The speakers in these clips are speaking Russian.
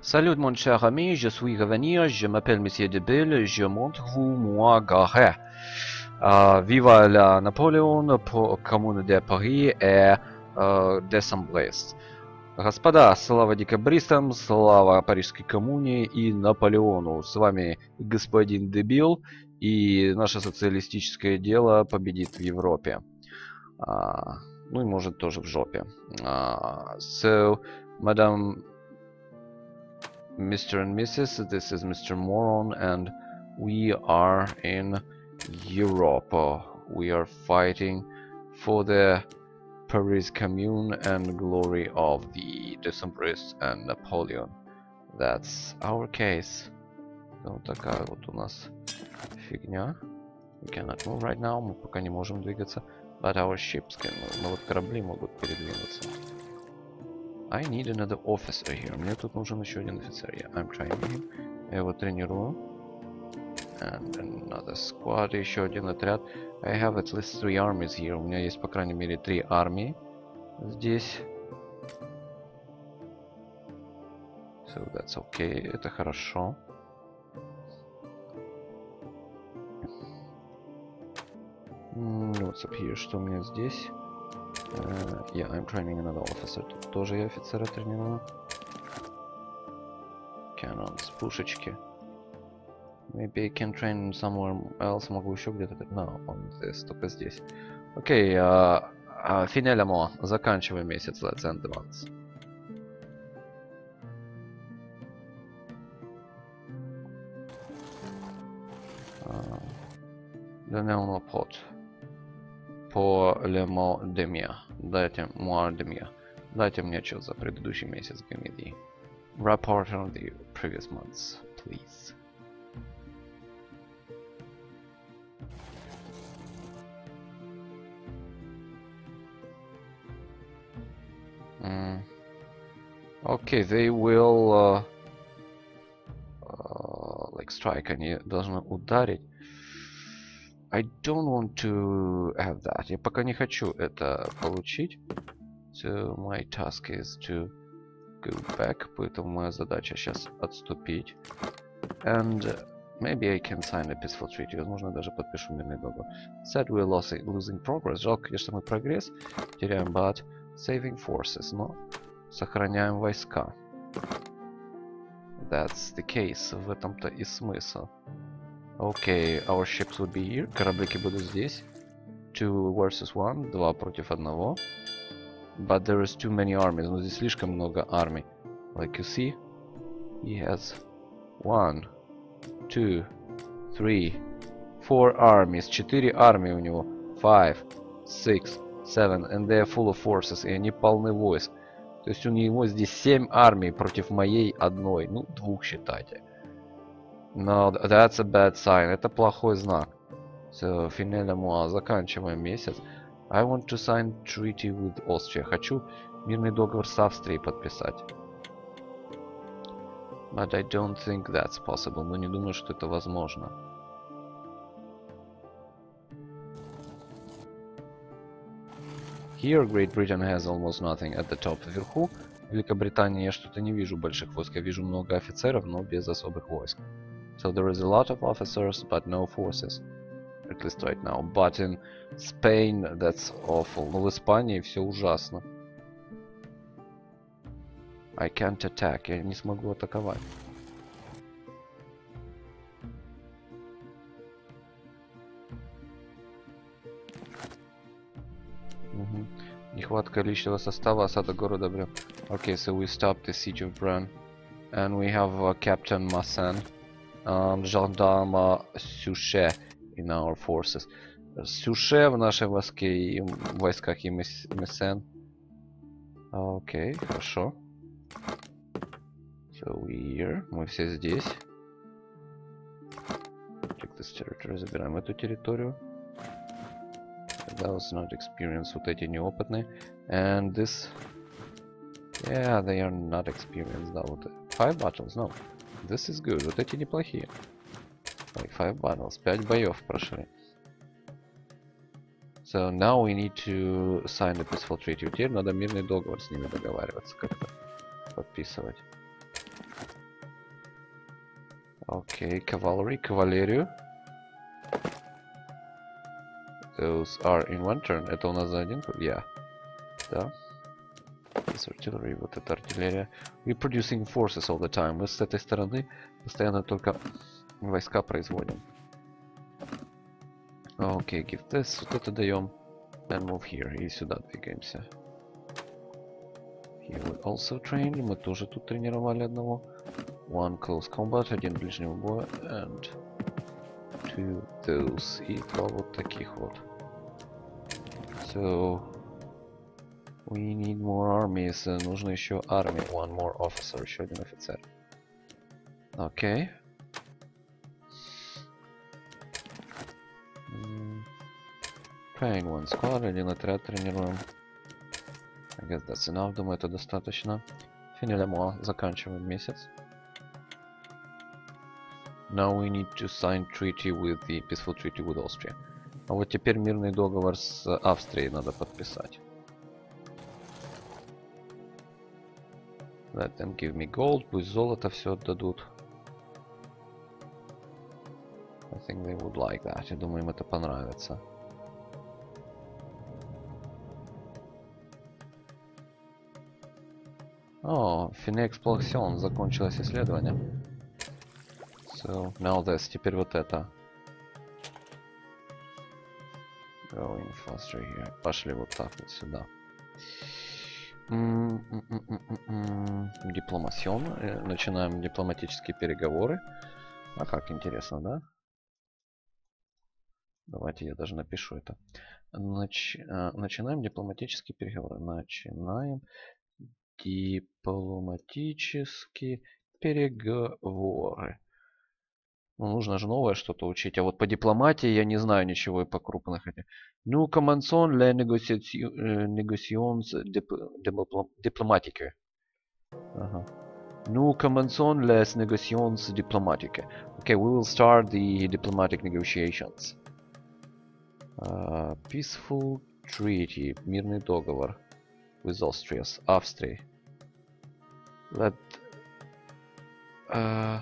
Salut mon cher ami, je suis revenu, je m'appelle Monsieur Debile, je montre vous moi garé. Uh, viva la Наполеон, коммуна де Пари и uh, Десамблест. Господа, слава декабристам, слава Парижской коммуне и Наполеону. С вами господин Дебил, и наше социалистическое дело победит в Европе. Uh, ну и может тоже в жопе. Uh, so, мадам Mr. and Mrs. This is Mr. Moron, and we are in Europe. Uh, we are fighting for the Paris Commune and glory of the Decembrists and Napoleon. That's our case. Вот такая вот у нас фигня. We cannot move right now, мы пока не можем двигаться. But our ships can move. Но вот корабли могут передвинуться. I need another officer here. Мне тут нужен еще один офицер. Yeah, I'm trying him. Я его тренирую. And another squad. Еще один отряд. I have at least three armies here. У меня есть, по крайней мере, три армии здесь. So that's okay. Это хорошо. What's up here? Что у меня здесь? Uh, yeah, I'm training another officer. Тут тоже я офицера тренирую. Cannons, пушечки. Maybe I can train somewhere else. Могу еще где-то... No, on this, только здесь. Окей, uh, uh, финялямо. Заканчиваем месяц. Let's end the month. Uh, Данелно под по Лемо Демья. Дайте Муар Демья. Дайте мне отчет за предыдущий месяц. Give me the report on the previous months, please. Mm. Okay, they will uh, uh, like strike. Они должны ударить. I don't want to have that. Я пока не хочу это получить. So my task is to go back. Поэтому моя задача сейчас отступить. And maybe I can sign a peaceful treaty. Возможно, даже подпишу мирный договор. Said we're losing, losing progress. Жалко, конечно, мы прогресс теряем, but saving forces. Но сохраняем войска. That's the case. В этом-то и смысл. Окей, okay, our ships would be here. Кораблики будут здесь. Two versus one. Два против одного. But there is too many armies. Но здесь слишком много армий. Like you see, he has one, two, three, four armies. Четыре армии у него. Five, six, seven. And they are full of forces. И они полны войск. То есть у него здесь семь армий против моей одной. Ну, двух считайте. No, that's a bad sign. Это плохой знак. So, финеля муа. Заканчиваем месяц. I want to sign treaty with Austria. Хочу мирный договор с Австрией подписать. But I don't think that's possible. Но не думаю, что это возможно. Here Great Britain has almost nothing at the top. Вверху Великобритании я что-то не вижу больших войск. Я вижу много офицеров, но без особых войск. So there is a lot of officers, but no forces. At least right now. But in Spain, that's awful. Но в Испании все ужасно. I can't attack. Я не смогу атаковать. Угу. Нехватка личного состава, осада города Брен. Okay, so we stopped the siege of Bran. And we have uh, Captain Massan. um, gendarme Сюше in our forces. Сюше в нашей войске и в войсках и Мессен. Окей, okay, хорошо. So we here. Мы все здесь. Take this territory. Забираем эту территорию. That was not experience. Вот эти неопытные. And this... Yeah, they are not experienced. Да, вот. Five battles, no. This is good. Вот эти неплохие. Like five battles. Пять боев прошли. So now we need to sign a peaceful treaty. Теперь надо мирный договор с ними договариваться как-то. Подписывать. Окей, cavalry, кавалерию. Those are in one turn. Это у нас за один? Yeah. Да. This artillery, вот это артиллерия. We producing forces all the time. Мы с этой стороны постоянно только войска производим. Окей, okay, give this. Вот это даем. And move here. И сюда двигаемся. Here we also train. Мы тоже тут тренировали одного. One close combat. Один ближнего боя. And two those. И два вот таких вот. So... We need more armies. Нужно еще армия. One more officer. Еще один офицер. Окей. Okay. One squad. Один отряд тренируем. I guess that's enough. Думаю, это достаточно. Финилемо. Заканчиваем месяц. Now we need to sign treaty with the peaceful treaty with Austria. А вот теперь мирный договор с Австрией надо подписать. Let them give me gold. Пусть золото все отдадут. I think they would like that. Я думаю, им это понравится. О, Фине Explosion. Закончилось исследование. So, now this. Теперь вот это. Going faster here. Пошли вот так вот сюда. Дипломасион. Э, начинаем дипломатические переговоры. А как интересно, да? Давайте я даже напишу это. Нач... Э, начинаем дипломатические переговоры. Начинаем дипломатические переговоры. Ну, нужно же новое что-то учить. А вот по дипломатии я не знаю ничего и по крупных. Ну, commençons les négociations diplomatiques. Ага. Nous commençons les négociations diplomatiques. Okay, we will start the diplomatic negotiations. Uh, peaceful treaty. Мирный договор. With Austria. С Австрией. Let... Uh,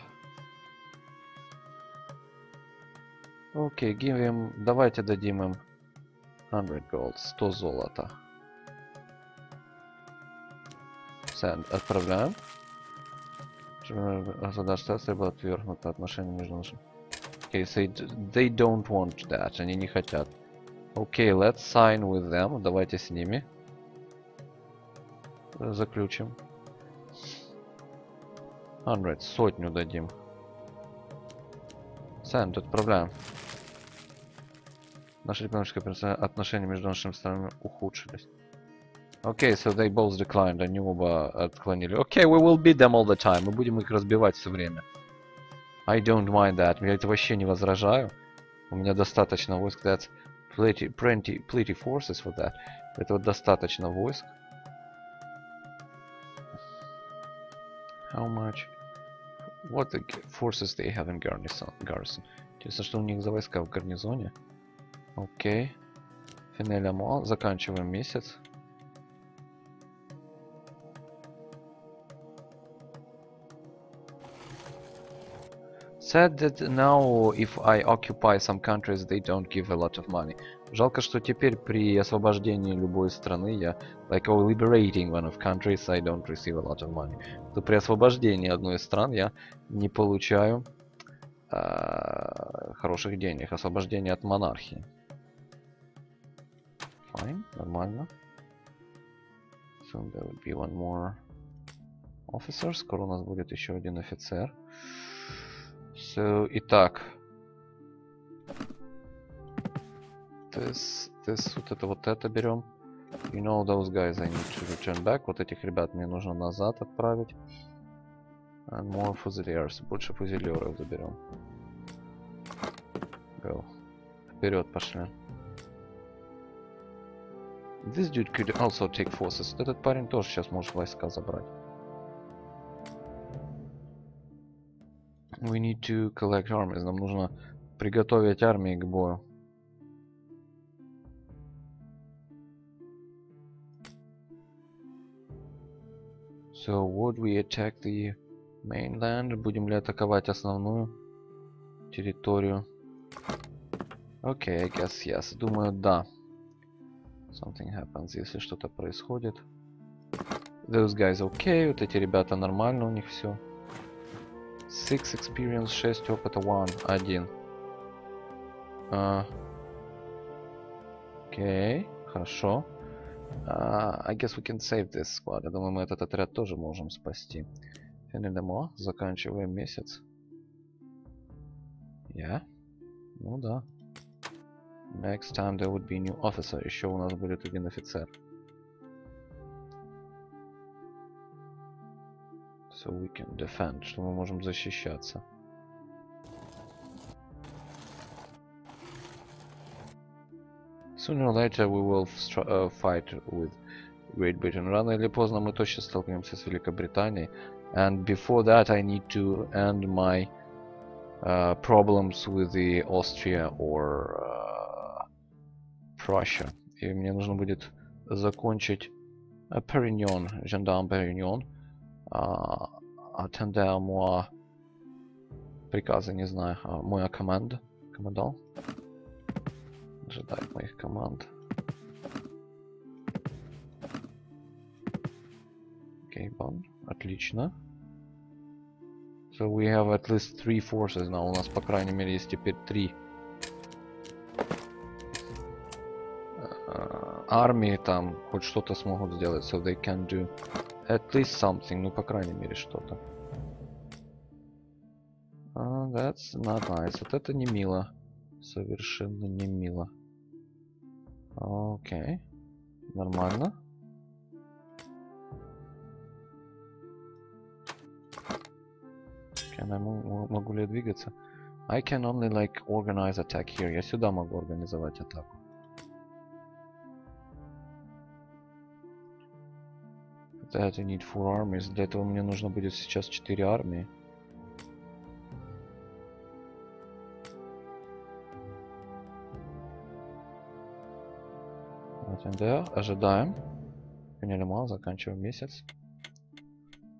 Окей, okay, give him... Давайте дадим им 100 gold, 100 золота. Send. Отправляем. Государство было отвергнуто отношения между нашими. Okay, so they don't want that. Они не хотят. Okay, let's sign with them. Давайте с ними. Заключим. 100. Сотню дадим. Send. Отправляем. Наши дипломатические отношения между нашими странами ухудшились. Okay, so they both declined. Они оба отклонили. Okay, we will beat them all the time. Мы будем их разбивать все время. I don't mind that. Я это вообще не возражаю. У меня достаточно войск. That's plenty, plenty, plenty forces for that. Этого достаточно войск. How much? What the forces they have in garrison? garrison? Интересно, что у них за войска в гарнизоне? Окей. Финель Амуал. Заканчиваем месяц. Said that now if I occupy some countries they don't give a lot of money. Жалко, что теперь при освобождении любой страны я like oh, liberating one of countries I don't receive a lot of money. То при освобождении одной из стран я не получаю э, хороших денег. Освобождение от монархии. Fine, нормально. Soon there will be one more officer. Скоро у нас будет еще один офицер. So, итак. This, this, вот это, вот это берем. You know those guys I need to return back. Вот этих ребят мне нужно назад отправить. And more fusiliers. Больше фузелеров заберем. Go. Вперед пошли. This dude could also take forces. Этот парень тоже сейчас может войска забрать. We need to collect armies. Нам нужно приготовить армии к бою. So would we attack the Mainland. Будем ли атаковать основную территорию? Okay, I guess yes. Думаю, да. Something happens, если что-то происходит. Those guys okay. Вот эти ребята нормально у них все. Six experience, 6 опыта, one, один. Uh, Окей, okay, хорошо. Uh, I guess we can save this squad. Я думаю, мы этот отряд тоже можем спасти. Фенедемо, заканчиваем месяц. Я? Yeah? Ну да. Next time there would be new officer. Еще у нас будет один офицер. So we can defend. Что мы можем защищаться. Sooner or later we will uh, fight with Great Britain. Рано или поздно мы точно столкнемся с Великобританией. And before that I need to end my uh, problems with the Austria or uh, Prussia. И мне нужно будет закончить Perignon, Gendarme Perignon. Uh, attendez moi приказы, не знаю, uh, моя команда, командал. Ожидает моих команд. Okay, Отлично. So we have at least three forces now. У нас, по крайней мере, есть теперь три армии там хоть что-то смогут сделать. So they can do at least something. Ну, по крайней мере, что-то. Uh, that's not nice. Вот это не мило. Совершенно не мило. Окей. Okay. Нормально. Can I могу ли я двигаться? I can only like organize attack here. Я сюда могу организовать атаку. That I need four armies. Для этого мне нужно будет сейчас 4 армии. Вот ожидаем. Поняли, заканчиваем месяц.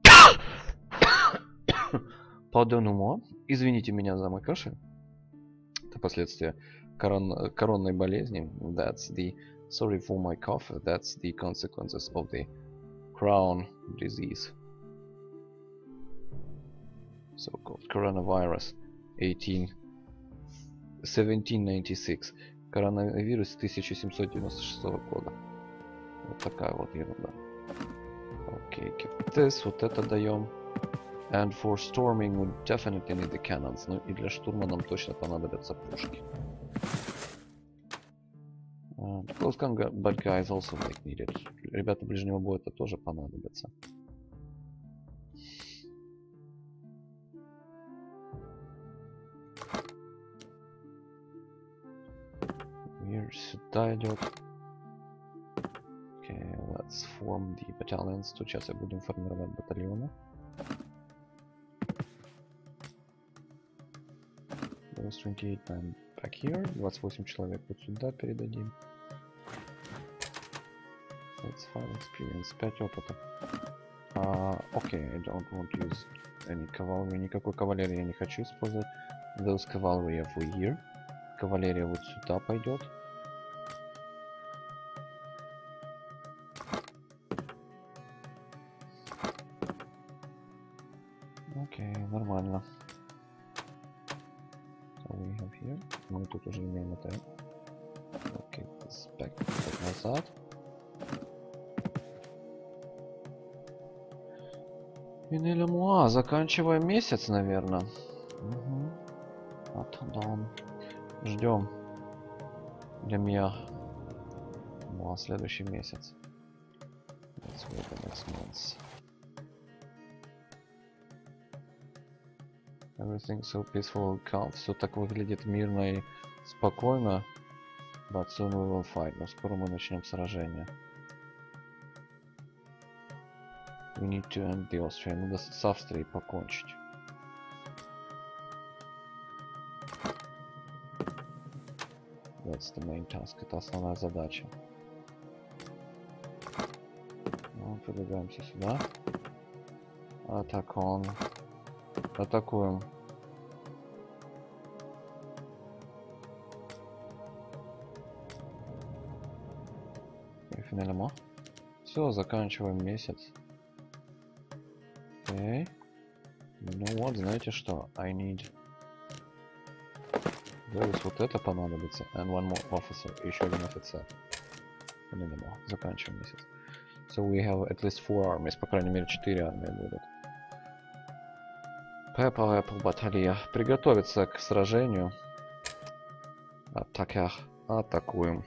Pardonnez-moi. Извините меня за мой. Это последствия корон коронной болезни. That's the sorry for my cough. That's the consequences of the crown disease. So-called coronavirus 18 1796. Коронавирус 1796 года. Вот такая вот ерунда. Окей, okay, вот это даем. And for cannons. Ну и для штурма нам точно понадобятся пушки. Uh, close combat guys also like needed. Ребята ближнего боя это тоже понадобятся. Мир сюда идет. Okay, let's form the battalions. Тут сейчас я будем формировать батальоны. There's 28 man back here. 28 человек вот сюда передадим. That's 5 experience. 5 опыта. Uh, okay, I don't want to use any cavalry. Никакой кавалерии я не хочу использовать. Those cavalry over here. Кавалерия вот сюда пойдет. Заканчиваем месяц, наверное. Угу. Вот, да. Ждем. Для меня. Муа следующий месяц. Let's wait the next month. Everything so peaceful calm. Все так выглядит мирно и спокойно. But soon we will fight. Но скоро мы начнем сражение. We need to end the Austria. Надо с Австрией покончить. That's the main task. Это основная задача. Ну, продвигаемся сюда. Атак он. Атакуем. И финалимо. Все, заканчиваем месяц. Окей. Ну вот, знаете что? I need... Здесь вот это понадобится. And one more officer. Еще один офицер. Финалимо. Заканчиваем месяц. So we have at least four armies. По крайней мере, четыре армии будут. Pepper Apple баталья. Приготовиться к сражению. Атака. Атакуем.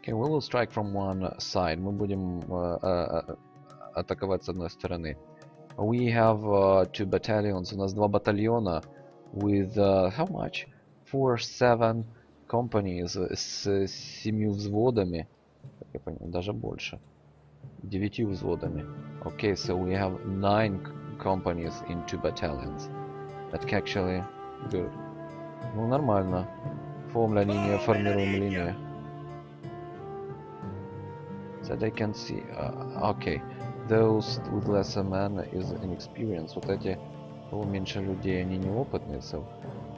Okay, we will strike from one side. Мы будем uh, uh, атаковать с одной стороны. We have uh, two battalions. У нас два батальона with uh, how much? Four, seven companies с семью взводами. Как я понял, даже больше. Девятью взводами. Okay, so we have nine companies in two battalions. That's actually good. Ну, нормально. Формула линия, формируем линию. So they can see. Uh, okay. Those with lesser men is inexperienced. Вот эти, у меньше людей, они неопытные, so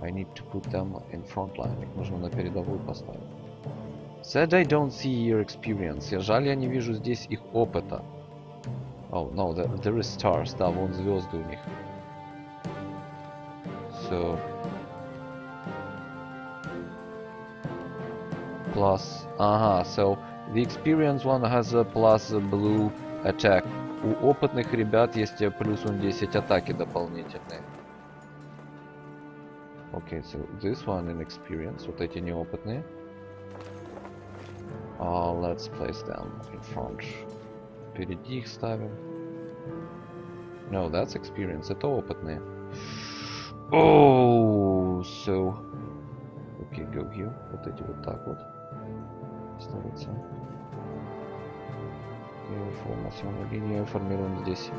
I need to put them in front line. Их нужно на передовую поставить. Said I don't see your experience. Я жаль, я не вижу здесь их опыта. Oh, no, there, there is stars. Да, вон звезды у них. So... Plus... Ага, so... The experienced one has a plus a blue attack. У опытных ребят есть плюс он 10 атаки дополнительные. Okay, so this one in experience. Вот эти неопытные. Uh, let's place them in front. Впереди их ставим. No, that's experience. Это опытные. Oh, so... Okay, go here. Вот эти вот так вот. Ставятся. И формационную линию формируем здесь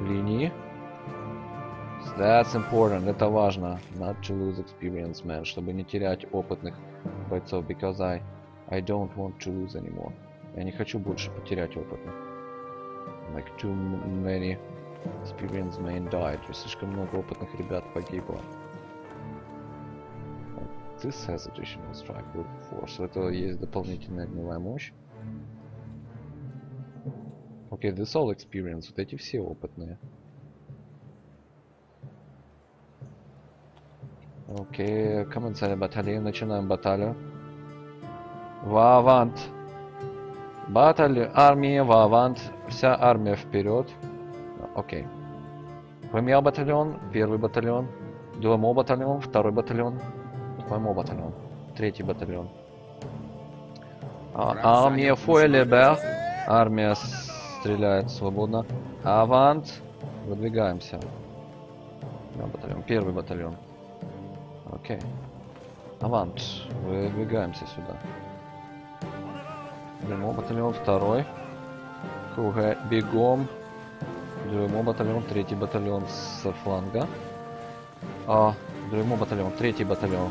линии. That's important. Это важно. Not to lose experience, man. Чтобы не терять опытных бойцов. Because I, I don't want to lose anymore. Я не хочу больше потерять опытных. Like too many experienced men died. Слишком много опытных ребят погибло. This has additional strike force. У этого есть дополнительная огневая мощь. Окей, okay, this all experience. Вот эти все опытные. Окей, okay, комментарий баталии. Начинаем баталию. Вавант. Баталь, армия, вавант. Вся армия вперед. Окей. Okay. Premier батальон, первый батальон. Дуэмо батальон, второй батальон. Дуэмо батальон, третий батальон. А, армия Фуэлебер. Армия стреляет свободно. Авант. Выдвигаемся. На батальон. Первый батальон. Окей. Авант. Выдвигаемся сюда. Дюймо батальон второй. Круга бегом. Дюймо батальон, третий батальон с фланга. А, Дюймо батальон, третий батальон.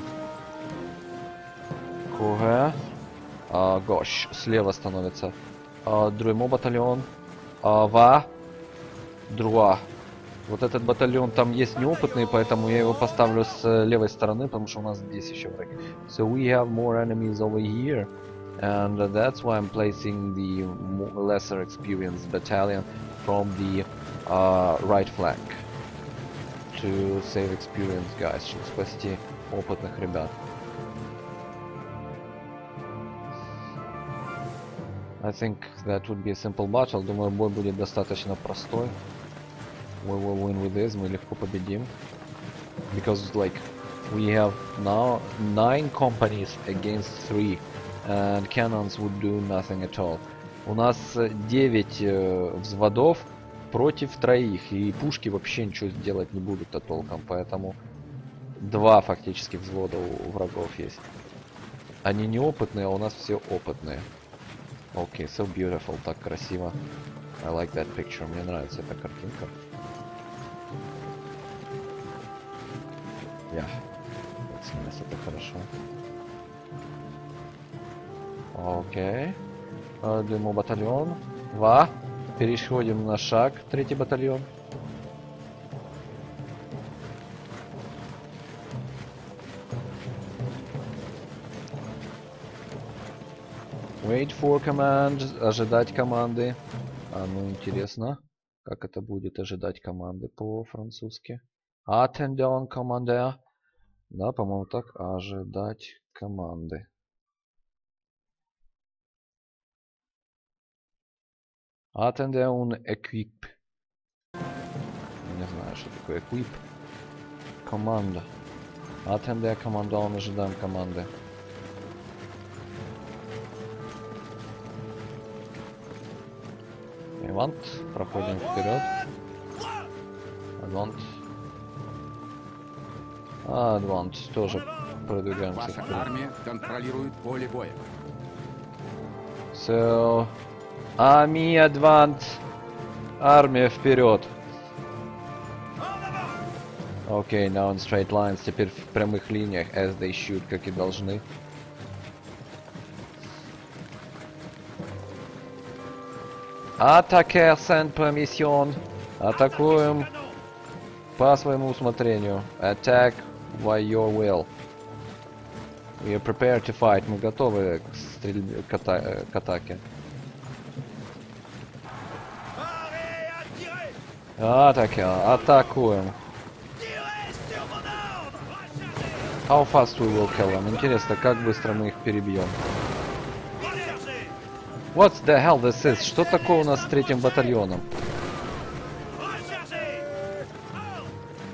Круга. А, Гош. Слева становится. А, Дюймо батальон. А, Ва. Друа. Вот этот батальон там есть неопытный, поэтому я его поставлю с левой стороны, потому что у нас здесь еще враги. So we have more enemies over here. And that's why I'm placing the lesser experienced battalion from the uh, right flank. To save experienced guys, чтобы спасти опытных ребят. I think that would be a simple battle. Думаю, бой будет достаточно простой. we will win with this, мы легко победим. Because like we have now nine companies against three, and cannons would do nothing at all. У нас 9 э, взводов против троих, и пушки вообще ничего сделать не будут-то толком, поэтому два фактически взвода у врагов есть. Они неопытные, а у нас все опытные. Окей, okay, so beautiful, так красиво. I like that picture, мне нравится эта картинка. Я. Оценилось это хорошо. Окей. Okay. Демо батальон. Ва. Переходим на шаг, третий батальон. Wait for command. Ожидать команды. А ну интересно, как это будет ожидать команды по-французски. Attend on commander. Да, по-моему так. Ожидать команды. Attend on equip. Не знаю, что такое equip. Команда. Attend команда, он ожидаем команды. Ивант, проходим вперед. Адвант. А, Адвант, тоже продвигаемся Ваша вперед. армия контролирует поле боя. So, Армия Адвант. Армия вперед. Окей, now in straight lines. Теперь в прямых линиях, as they should, как и должны. Атаке сен permission. Атакуем по своему усмотрению. Attack by your will. We are prepared to fight. Мы готовы к, стрельбе, к, ата- э, к атаке. Атаке, атакуем. How fast we will kill them? Интересно, как быстро мы их перебьем. What the hell this is? Что такое у нас с третьим батальоном?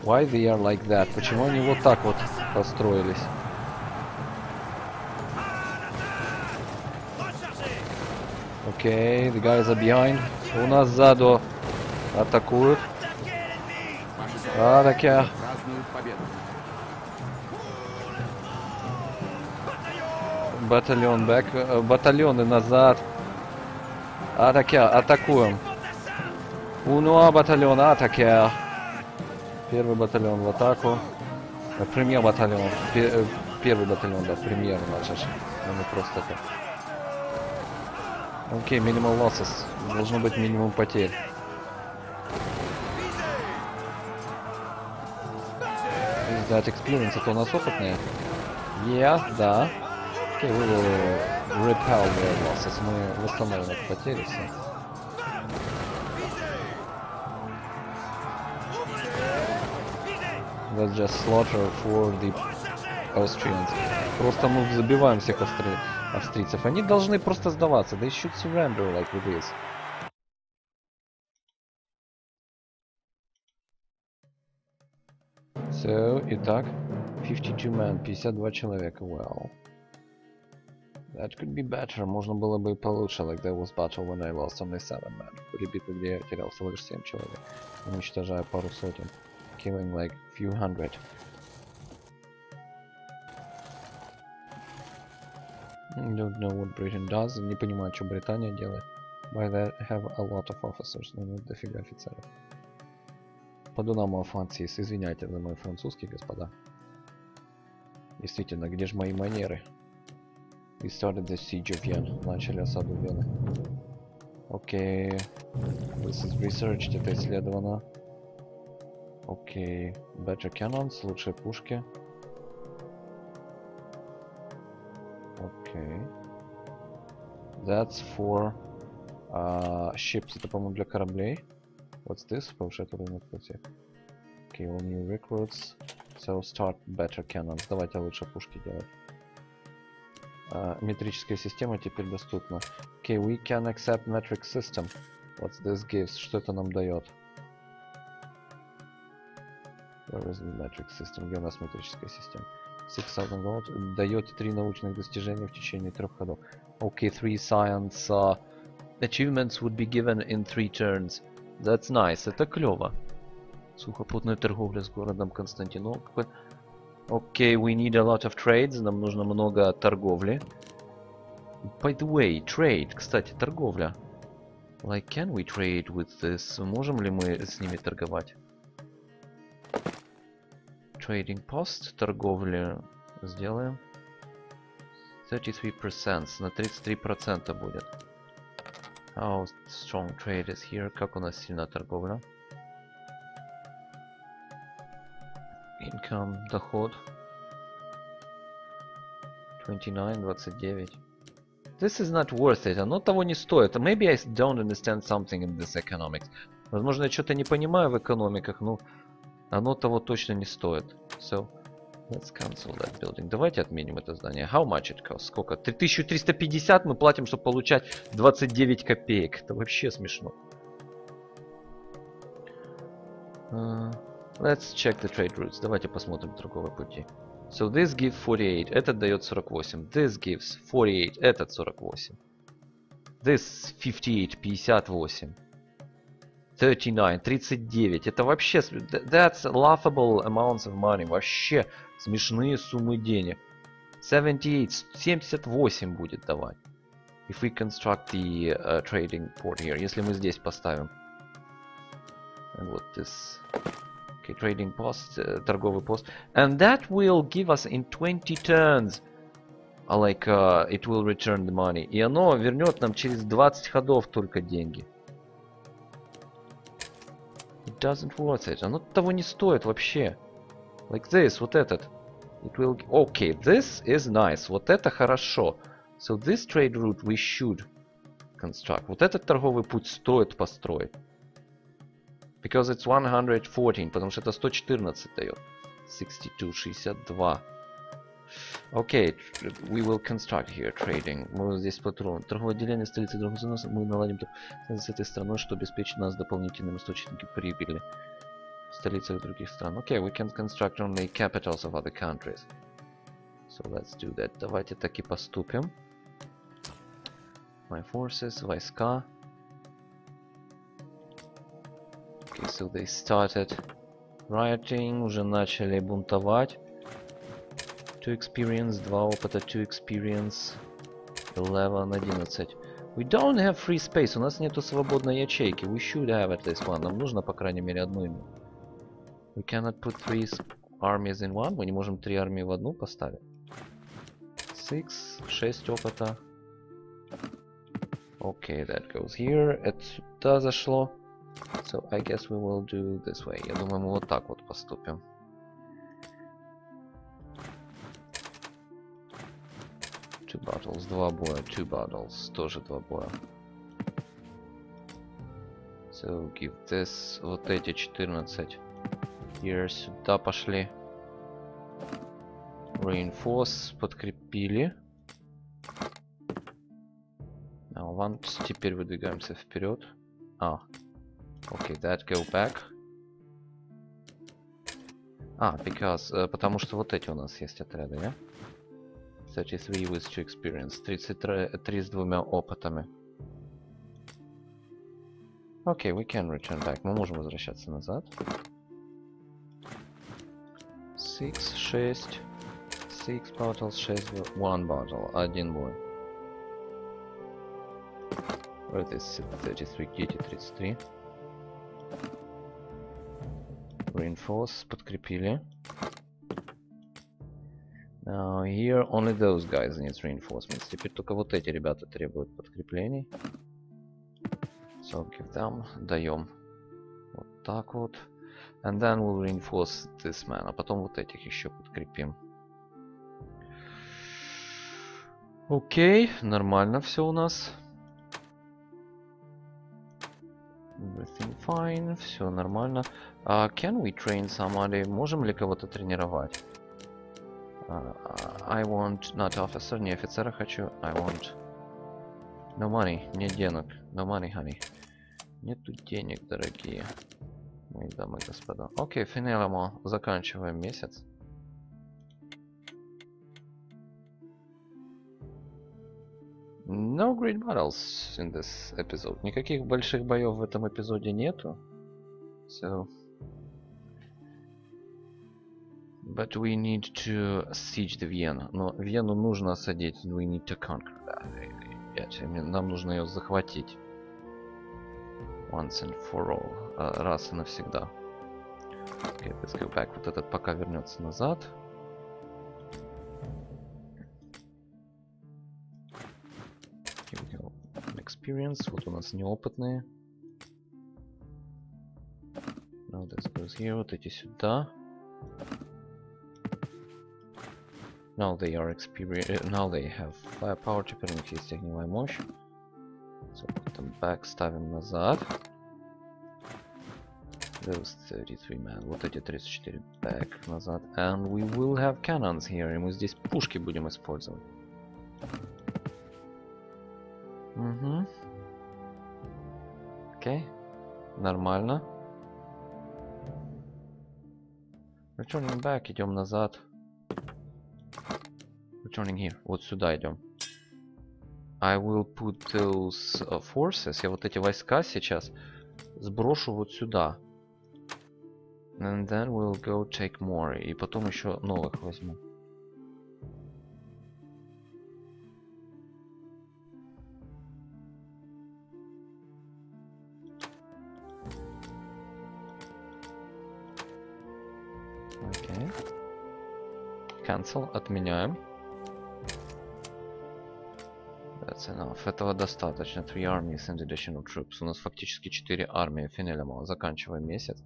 Why they are like that? Почему они вот так вот построились? Окей, the guys are behind. У нас сзаду атакуют. А, так я... Батальон бэк. э, Батальоны назад. Атаке, атакуем. Унуа батальон, атаке. Первый батальон в атаку. Э, Премьер батальон. Э, Первый батальон, да, премьер начал. А не просто так. Окей, минимал losses. Должно быть минимум потерь. That experience? Это у нас опытные? Yeah, да. Окей, we will repel their losses. Мы восстановим их потери все. That's just slaughter for the Austrians. Просто мы забиваем всех австри... австрийцев. Они должны просто сдаваться. They should surrender like this. So, итак, 52 men, 52 человека, well. That could be better, можно было бы и получше, like there was battle when I lost only 7 men. Были битвы, где я терял всего лишь 7 человек, уничтожая пару сотен. Killing like few hundred. Don't know what Britain does, не понимаю, что Британия делает. By that have a lot of officers, нет дофига офицеров. Подунамо Францис, извиняйте за мой французский, господа. Действительно, где же мои манеры? We started the siege of Vienna. Начали осаду Вены. Окей. This is researched, это исследовано. Окей. Better cannons, лучшие пушки. Окей. That's for uh, ships, это, по-моему, для кораблей. What's this? Повышает уровень открытия. Okay, all new recruits. So start better cannons. Давайте лучше пушки делать. А, метрическая система теперь доступна. Okay, we can accept metric system. What's this gives? Что это нам дает? Where is the metric system? Где у нас метрическая система? 6000 gold. Дает три научных достижения в течение трех ходов. Okay, three science uh, achievements would be given in three turns. That's nice. Это клево. Сухопутная торговля с городом Константинополь. Окей, we need a lot of trades. Нам нужно много торговли. By the way, trade. Кстати, торговля. Like, can we trade with this? Можем ли мы с ними торговать? Trading post. Торговля. Сделаем. 33%. На 33% будет. How strong trade is here? Как у нас сильна торговля? Income, доход. 29, 29. This is not worth it. Оно того не стоит. Maybe I don't understand something in this economics. Возможно, я что-то не понимаю в экономиках, но оно того точно не стоит. So, let's cancel that building. Давайте отменим это здание. How much it costs? Сколько? 3350 мы платим, чтобы получать 29 копеек. Это вообще смешно. Uh, let's check the trade routes. Давайте посмотрим торговые пути. So this gives 48, этот дает 48. This gives 48, этот 48. This 58, 58. 39, 39. Это вообще... That's laughable amounts of money. Вообще смешные суммы денег. 78, 78 будет давать. If we construct the uh, trading port here. Если мы здесь поставим. What this... Okay, trading post, uh, торговый пост. And that will give us in 20 turns. Uh, like, uh, it will return the money. И оно вернет нам через 20 ходов только деньги. It doesn't worth it. Оно того не стоит вообще. Like this, вот этот. It will... Okay, this is nice. Вот это хорошо. So this trade route we should construct. Вот этот торговый путь стоит построить. Because it's 114, потому что это 114 дает. 62, 62. Окей, okay, we will construct here trading. Мы здесь патрон. Торговое отделение столицы Драгозуноса. Мы наладим с этой страной, что обеспечит нас дополнительными источниками прибыли в других стран. Окей, okay, we can construct only capitals of other countries. So let's do that. Давайте так и поступим. My forces, войска. Okay, so they started rioting, уже начали бунтовать. Two experience, два опыта, two experience, 11, 11. We don't have free space, у нас нету свободной ячейки. We should have at least one. Нам нужно, по крайней мере, одну. We cannot put three armies in one. Мы не можем три армии в одну поставить. Six, шесть опыта. Okay, that goes here. Это сюда зашло. So I guess we will do this way. Я думаю, мы вот так вот поступим. Two battles, два боя, two battles, тоже два боя. So give this, вот эти 14 here сюда пошли. Reinforce, подкрепили. Now once, теперь выдвигаемся вперед. А, Okay, that go back. А, because, uh, потому что вот эти у нас есть отряды, да? 33 with two experience. 33 с двумя опытами. Окей, okay, we can return back. Мы можем возвращаться назад. 6, 6. 6 battles, 6, 1 battle. Один бой. Where is 33, дети 33. Reinforce, подкрепили. Now here only those guys need reinforcements. Теперь только вот эти ребята требуют подкреплений. So give them, даем. Вот так вот. And then we'll reinforce this man. А потом вот этих еще подкрепим. Окей, okay, нормально все у нас. Everything fine, все нормально. Uh, can we train somebody? Можем ли кого-то тренировать? Uh, I want not officer, не офицера хочу. I want no money, нет денег. No money, honey. Нету денег, дорогие мои дамы и господа. Окей, okay, Финелемо, заканчиваем месяц. No great battles in this episode. Никаких больших боев в этом эпизоде нету. So... But we need to siege the Vienna. Но Вену нужно осадить. We need to conquer that. Нам нужно ее захватить. Once and for all. Раз и навсегда. Okay, let's go back. Вот этот пока вернется назад. experience. Вот у нас неопытные. Now this goes here. Вот эти сюда. Now they are experienced. Now they have firepower. Теперь у них есть огневая мощь. So, put them back. Ставим назад. Those 33 man. Вот эти 34 back назад. And we will have cannons here. И мы здесь пушки будем использовать. Угу. Окей. Нормально. Returning back. Идем назад. Returning here. Вот сюда идем. I will put those uh, forces. Я вот эти войска сейчас сброшу вот сюда. And then we'll go take more. И потом еще новых возьму. Cancel. Отменяем. That's enough. Этого достаточно. Three armies and additional troops. У нас фактически 4 армии. Финелема. Заканчиваем месяц.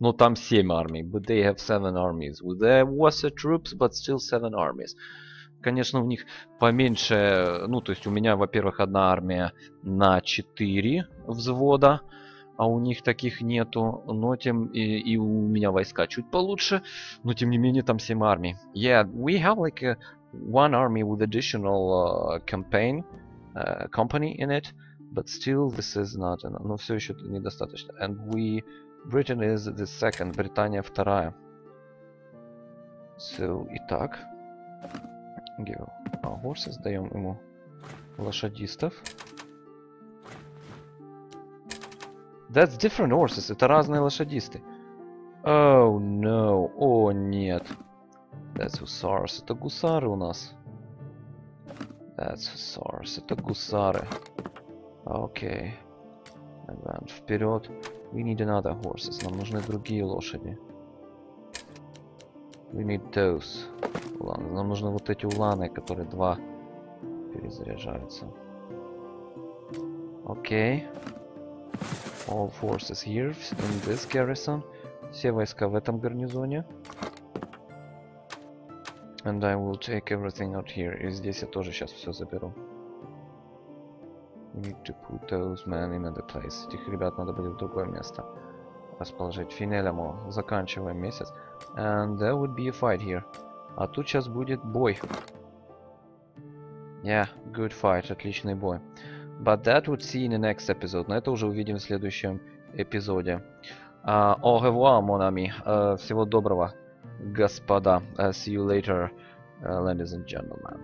Но там 7 армий. But they have 7 armies. There was a troops, but still 7 armies. Конечно, у них поменьше... Ну, то есть у меня, во-первых, одна армия на 4 взвода. А у них таких нету. Но тем... И, и у меня войска чуть получше. Но тем не менее там 7 армий. Yeah, we have like a one army with additional uh, campaign uh, company in it, but still this is not enough. Но все еще недостаточно. And we Britain is the second, Британия вторая. So, итак, give our horses, даем ему лошадистов. That's different horses, это разные лошадисты. Oh no, о нет. That's hussars. Это гусары у нас. That's hussars. Это гусары. Окей. Advance. Вперед. We need another horses. Нам нужны другие лошади. We need those. Уланы. Нам нужны вот эти уланы, которые два перезаряжаются. Окей. All forces here in this garrison. Все войска в этом гарнизоне. And I will take everything out here. И здесь я тоже сейчас все заберу. We need to put those men in another place. Этих ребят надо будет в другое место расположить. Финелему заканчиваем месяц. And there would be a fight here. А тут сейчас будет бой. Yeah, good fight. Отличный бой. But that would see in the next episode. Но это уже увидим в следующем эпизоде. Uh, au revoir, mon ami. Uh, всего доброго, господа. Uh, see you later, uh, ladies and gentlemen.